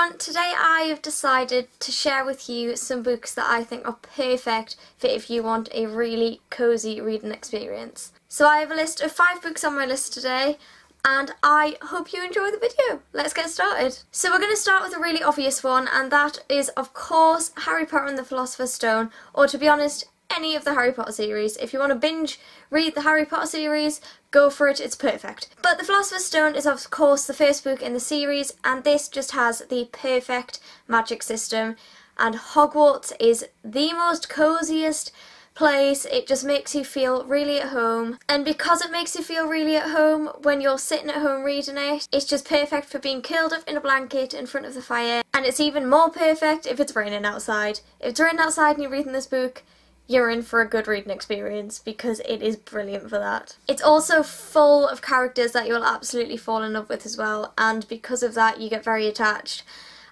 everyone, today I have decided to share with you some books that I think are perfect for if you want a really cosy reading experience. So I have a list of five books on my list today and I hope you enjoy the video. Let's get started. So we're going to start with a really obvious one and that is of course Harry Potter and the Philosopher's Stone or to be honest any of the Harry Potter series. If you want to binge read the Harry Potter series, go for it, it's perfect. But The Philosopher's Stone is of course the first book in the series and this just has the perfect magic system and Hogwarts is the most coziest place. It just makes you feel really at home. And because it makes you feel really at home when you're sitting at home reading it, it's just perfect for being curled up in a blanket in front of the fire. And it's even more perfect if it's raining outside. If it's raining outside and you're reading this book, you're in for a good reading experience because it is brilliant for that. It's also full of characters that you'll absolutely fall in love with as well and because of that you get very attached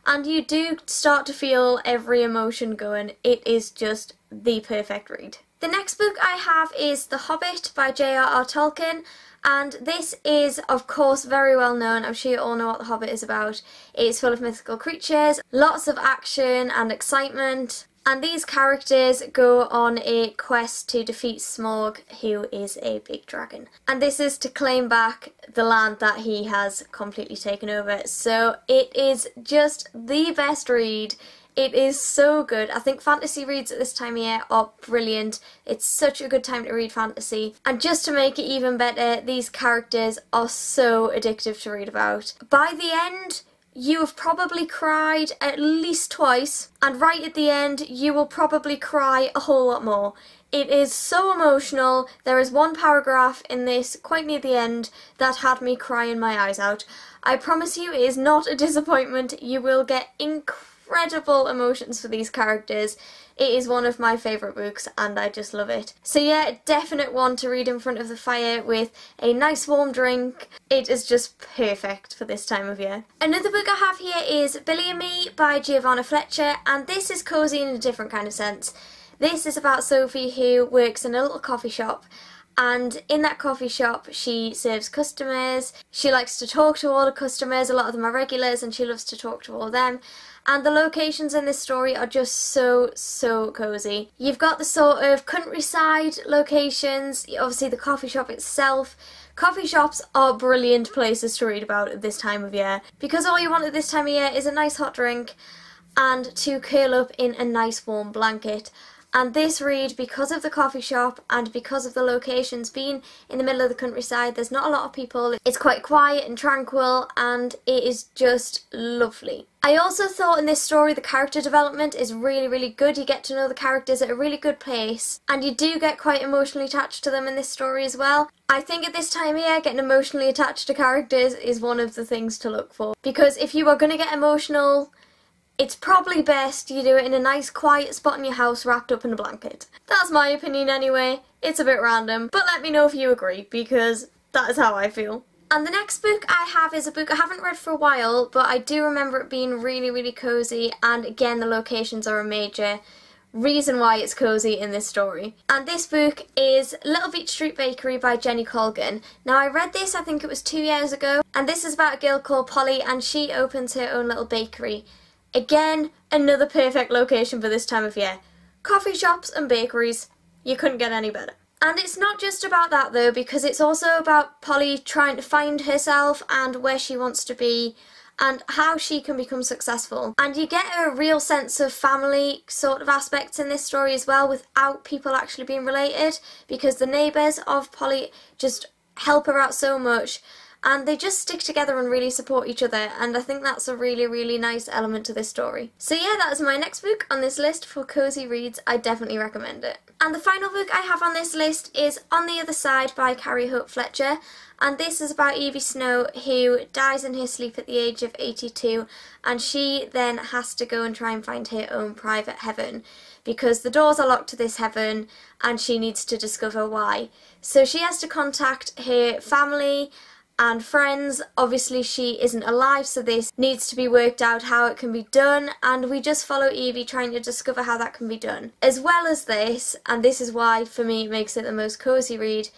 and you do start to feel every emotion going. It is just the perfect read. The next book I have is The Hobbit by J.R.R. Tolkien and this is of course very well known, I'm sure you all know what The Hobbit is about. It's full of mythical creatures, lots of action and excitement and these characters go on a quest to defeat Smaug, who is a big dragon. And this is to claim back the land that he has completely taken over. So it is just the best read. It is so good. I think fantasy reads at this time of year are brilliant. It's such a good time to read fantasy. And just to make it even better, these characters are so addictive to read about. By the end, you have probably cried at least twice, and right at the end, you will probably cry a whole lot more. It is so emotional. There is one paragraph in this, quite near the end, that had me crying my eyes out. I promise you, it is not a disappointment. You will get incredible emotions for these characters. It is one of my favourite books and I just love it. So yeah, definite one to read in front of the fire with a nice warm drink. It is just perfect for this time of year. Another book I have here is Billy and Me by Giovanna Fletcher and this is cosy in a different kind of sense. This is about Sophie who works in a little coffee shop and in that coffee shop she serves customers, she likes to talk to all the customers, a lot of them are regulars and she loves to talk to all of them. And the locations in this story are just so so cozy. You've got the sort of countryside locations, obviously the coffee shop itself, Coffee shops are brilliant places to read about at this time of year because all you want at this time of year is a nice hot drink and to curl up in a nice warm blanket and this read, because of the coffee shop and because of the locations being in the middle of the countryside, there's not a lot of people. It's quite quiet and tranquil and it is just lovely. I also thought in this story the character development is really, really good. You get to know the characters at a really good pace and you do get quite emotionally attached to them in this story as well. I think at this time of year, getting emotionally attached to characters is one of the things to look for. Because if you are going to get emotional it's probably best you do it in a nice quiet spot in your house wrapped up in a blanket. That's my opinion anyway. It's a bit random, but let me know if you agree because that is how I feel. And the next book I have is a book I haven't read for a while, but I do remember it being really, really cosy, and again, the locations are a major reason why it's cosy in this story. And this book is Little Beach Street Bakery by Jenny Colgan. Now, I read this, I think it was two years ago, and this is about a girl called Polly, and she opens her own little bakery. Again, another perfect location for this time of year. Coffee shops and bakeries, you couldn't get any better. And it's not just about that though, because it's also about Polly trying to find herself and where she wants to be and how she can become successful. And you get a real sense of family sort of aspects in this story as well without people actually being related because the neighbours of Polly just help her out so much and they just stick together and really support each other and I think that's a really really nice element to this story. So yeah that is my next book on this list for cozy reads, I definitely recommend it. And the final book I have on this list is On the Other Side by Carrie Hope Fletcher and this is about Evie Snow who dies in her sleep at the age of 82 and she then has to go and try and find her own private heaven because the doors are locked to this heaven and she needs to discover why. So she has to contact her family and friends. Obviously she isn't alive so this needs to be worked out how it can be done and we just follow Evie trying to discover how that can be done. As well as this, and this is why for me it makes it the most cosy read,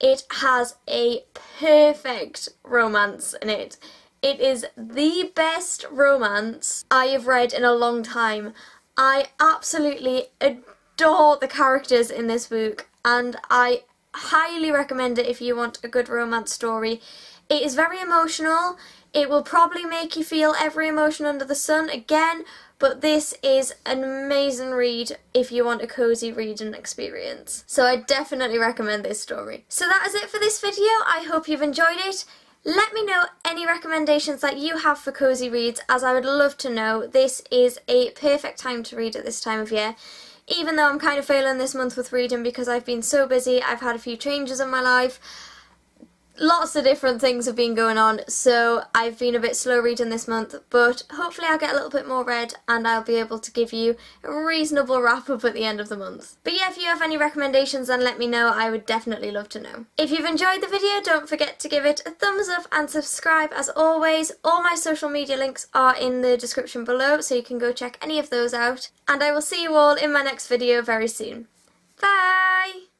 it has a perfect romance in it. It is the best romance I have read in a long time. I absolutely adore the characters in this book and I highly recommend it if you want a good romance story. It is very emotional. It will probably make you feel every emotion under the sun again, but this is an amazing read if you want a cozy reading experience. So I definitely recommend this story. So that is it for this video. I hope you've enjoyed it. Let me know any recommendations that you have for cozy reads as I would love to know. This is a perfect time to read at this time of year even though I'm kind of failing this month with reading because I've been so busy, I've had a few changes in my life, lots of different things have been going on, so I've been a bit slow reading this month, but hopefully I'll get a little bit more read and I'll be able to give you a reasonable wrap up at the end of the month. But yeah, if you have any recommendations then let me know, I would definitely love to know. If you've enjoyed the video, don't forget to give it a thumbs up and subscribe as always. All my social media links are in the description below, so you can go check any of those out. And I will see you all in my next video very soon. Bye!